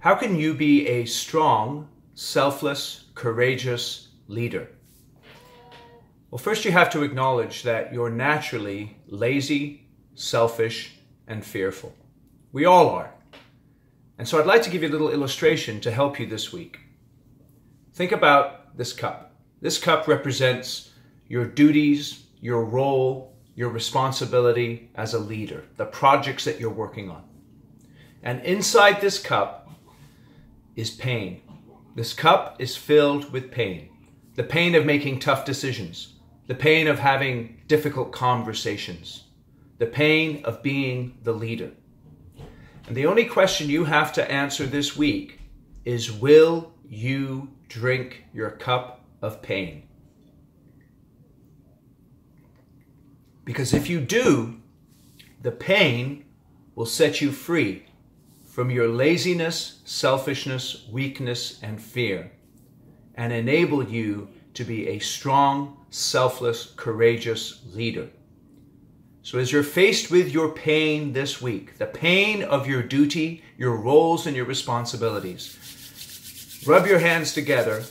How can you be a strong, selfless, courageous leader? Well, first you have to acknowledge that you're naturally lazy, selfish, and fearful. We all are. And so I'd like to give you a little illustration to help you this week. Think about this cup. This cup represents your duties, your role, your responsibility as a leader, the projects that you're working on. And inside this cup is pain. This cup is filled with pain. The pain of making tough decisions, the pain of having difficult conversations, the pain of being the leader. And the only question you have to answer this week is Will you drink your cup of pain? Because if you do, the pain will set you free from your laziness, selfishness, weakness, and fear, and enable you to be a strong, selfless, courageous leader. So, as you're faced with your pain this week, the pain of your duty, your roles, and your responsibilities, rub your hands together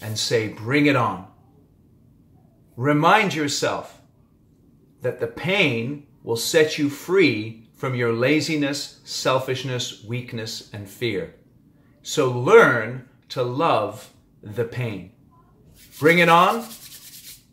and say, Bring it on. Remind yourself that the pain will set you free from your laziness, selfishness, weakness, and fear. So learn to love the pain. Bring it on.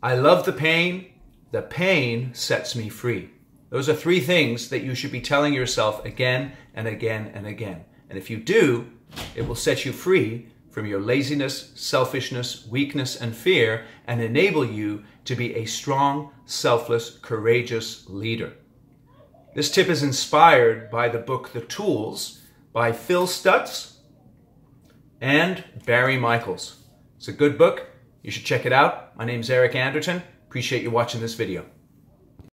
I love the pain. The pain sets me free. Those are three things that you should be telling yourself again and again and again. And if you do, it will set you free from your laziness, selfishness, weakness, and fear and enable you to be a strong, selfless, courageous leader. This tip is inspired by the book The Tools by Phil Stutz and Barry Michels. It's a good book. You should check it out. My name is Eric Anderton. Appreciate you watching this video.